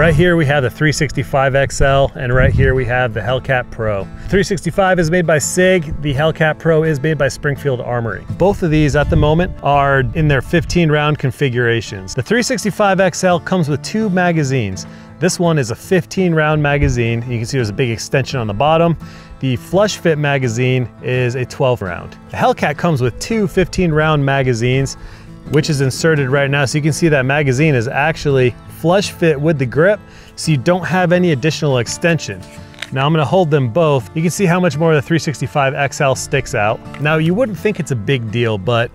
Right here we have the 365 XL and right here we have the Hellcat Pro. 365 is made by SIG, the Hellcat Pro is made by Springfield Armory. Both of these at the moment are in their 15 round configurations. The 365 XL comes with two magazines. This one is a 15 round magazine. You can see there's a big extension on the bottom. The flush fit magazine is a 12 round. The Hellcat comes with two 15 round magazines, which is inserted right now. So you can see that magazine is actually flush fit with the grip, so you don't have any additional extension. Now I'm gonna hold them both. You can see how much more the 365 XL sticks out. Now you wouldn't think it's a big deal, but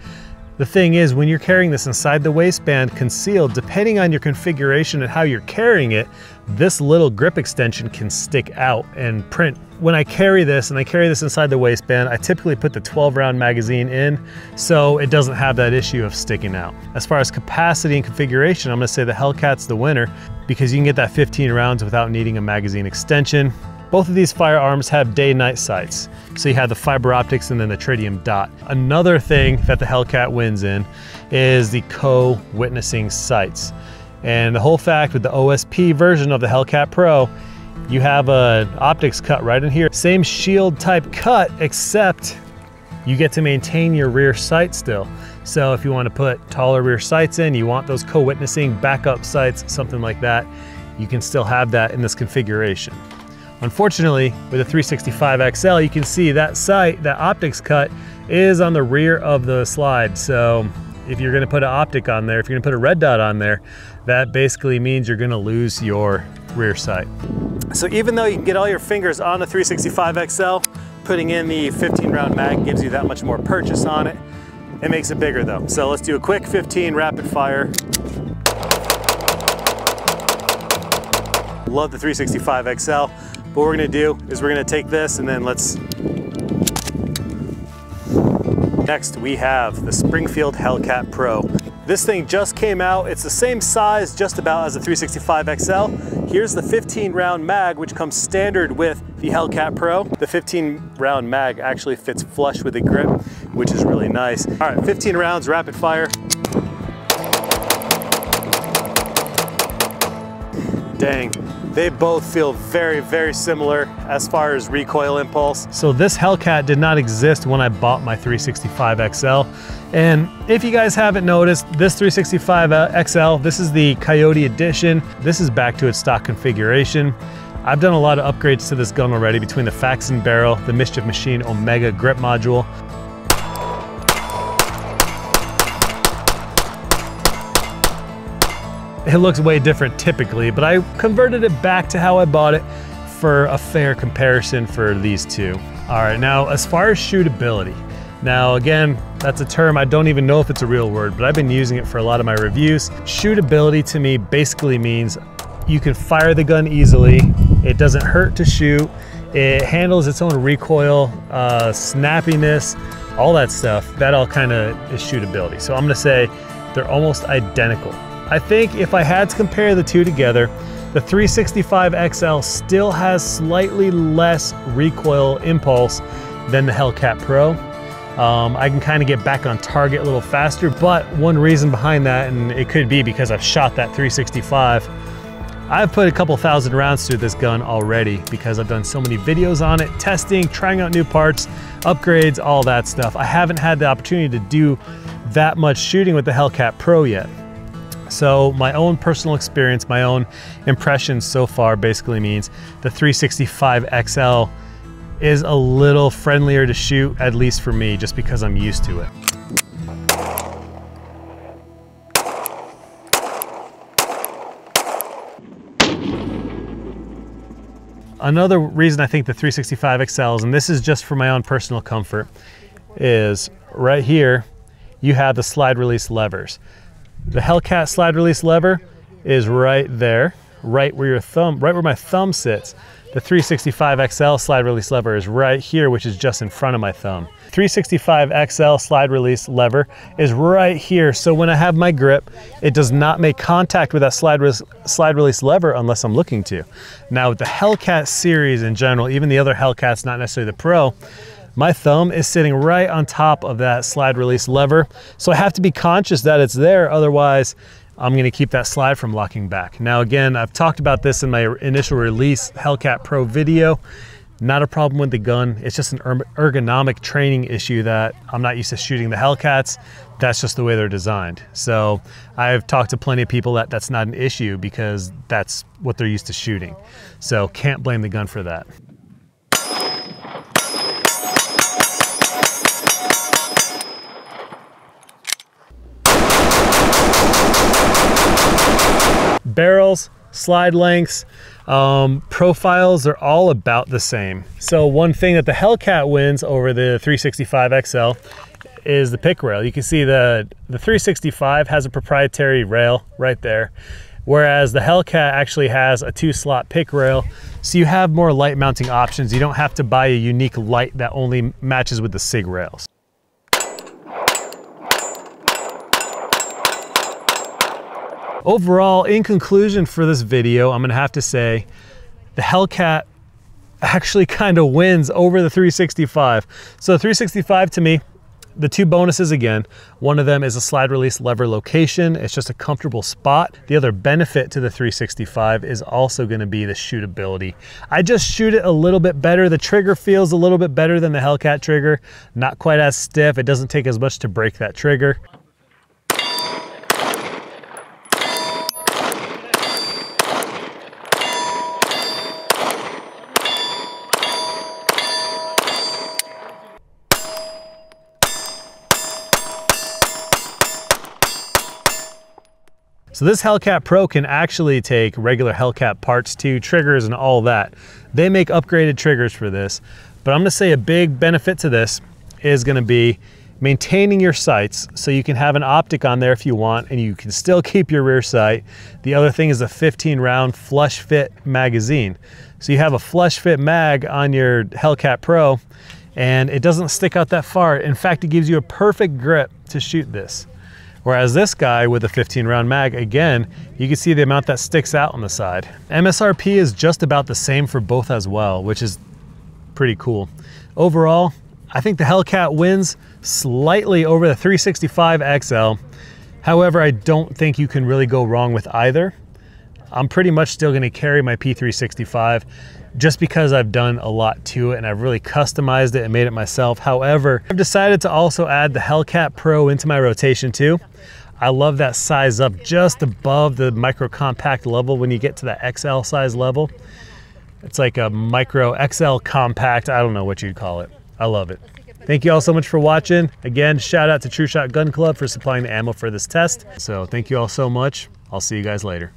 the thing is, when you're carrying this inside the waistband concealed, depending on your configuration and how you're carrying it, this little grip extension can stick out and print. When I carry this and I carry this inside the waistband, I typically put the 12 round magazine in so it doesn't have that issue of sticking out. As far as capacity and configuration, I'm gonna say the Hellcat's the winner because you can get that 15 rounds without needing a magazine extension. Both of these firearms have day-night sights. So you have the fiber optics and then the tritium dot. Another thing that the Hellcat wins in is the co-witnessing sights. And the whole fact with the OSP version of the Hellcat Pro, you have an optics cut right in here. Same shield type cut, except you get to maintain your rear sight still. So if you want to put taller rear sights in, you want those co-witnessing backup sights, something like that, you can still have that in this configuration. Unfortunately, with the 365 XL, you can see that sight, that optics cut is on the rear of the slide. So if you're gonna put an optic on there, if you're gonna put a red dot on there, that basically means you're gonna lose your rear sight. So even though you can get all your fingers on the 365 XL, putting in the 15 round mag gives you that much more purchase on it. It makes it bigger though. So let's do a quick 15 rapid fire. Love the 365 XL. But what we're gonna do is we're gonna take this and then let's... Next, we have the Springfield Hellcat Pro. This thing just came out. It's the same size just about as the 365 XL. Here's the 15 round mag, which comes standard with the Hellcat Pro. The 15 round mag actually fits flush with the grip, which is really nice. All right, 15 rounds, rapid fire. Dang, they both feel very, very similar as far as recoil impulse. So this Hellcat did not exist when I bought my 365 XL. And if you guys haven't noticed, this 365 XL, this is the Coyote Edition. This is back to its stock configuration. I've done a lot of upgrades to this gun already between the Faxon barrel, the Mischief Machine Omega grip module, It looks way different typically, but I converted it back to how I bought it for a fair comparison for these two. All right, now as far as shootability, now again, that's a term I don't even know if it's a real word, but I've been using it for a lot of my reviews. Shootability to me basically means you can fire the gun easily, it doesn't hurt to shoot, it handles its own recoil, uh, snappiness, all that stuff, that all kind of is shootability. So I'm gonna say they're almost identical. I think if I had to compare the two together, the 365 XL still has slightly less recoil impulse than the Hellcat Pro. Um, I can kind of get back on target a little faster, but one reason behind that, and it could be because I've shot that 365, I've put a couple thousand rounds through this gun already because I've done so many videos on it, testing, trying out new parts, upgrades, all that stuff. I haven't had the opportunity to do that much shooting with the Hellcat Pro yet. So my own personal experience, my own impressions so far basically means the 365 XL is a little friendlier to shoot, at least for me, just because I'm used to it. Another reason I think the 365 excels, and this is just for my own personal comfort, is right here, you have the slide release levers. The Hellcat slide release lever is right there, right where your thumb, right where my thumb sits. The 365 XL slide release lever is right here, which is just in front of my thumb. 365 XL slide release lever is right here. So when I have my grip, it does not make contact with that slide, re slide release lever unless I'm looking to. Now with the Hellcat series in general, even the other Hellcats, not necessarily the Pro, my thumb is sitting right on top of that slide release lever. So I have to be conscious that it's there. Otherwise, I'm gonna keep that slide from locking back. Now again, I've talked about this in my initial release Hellcat Pro video. Not a problem with the gun. It's just an ergonomic training issue that I'm not used to shooting the Hellcats. That's just the way they're designed. So I've talked to plenty of people that that's not an issue because that's what they're used to shooting. So can't blame the gun for that. Barrels, slide lengths, um, profiles are all about the same. So one thing that the Hellcat wins over the 365 XL is the pick rail. You can see the, the 365 has a proprietary rail right there, whereas the Hellcat actually has a two slot pick rail. So you have more light mounting options. You don't have to buy a unique light that only matches with the SIG rails. Overall, in conclusion for this video, I'm gonna have to say the Hellcat actually kind of wins over the 365. So 365 to me, the two bonuses again, one of them is a slide release lever location. It's just a comfortable spot. The other benefit to the 365 is also gonna be the shootability. I just shoot it a little bit better. The trigger feels a little bit better than the Hellcat trigger. Not quite as stiff. It doesn't take as much to break that trigger. So this Hellcat Pro can actually take regular Hellcat parts too, triggers and all that. They make upgraded triggers for this, but I'm gonna say a big benefit to this is gonna be maintaining your sights so you can have an optic on there if you want and you can still keep your rear sight. The other thing is a 15 round flush fit magazine. So you have a flush fit mag on your Hellcat Pro and it doesn't stick out that far. In fact, it gives you a perfect grip to shoot this. Whereas this guy with a 15 round mag, again, you can see the amount that sticks out on the side. MSRP is just about the same for both as well, which is pretty cool. Overall, I think the Hellcat wins slightly over the 365 XL. However, I don't think you can really go wrong with either. I'm pretty much still gonna carry my P365 just because I've done a lot to it and I've really customized it and made it myself. However, I've decided to also add the Hellcat Pro into my rotation too. I love that size up just above the micro compact level when you get to that XL size level. It's like a micro XL compact. I don't know what you'd call it. I love it. Thank you all so much for watching. Again, shout out to True Shot Gun Club for supplying the ammo for this test. So thank you all so much. I'll see you guys later.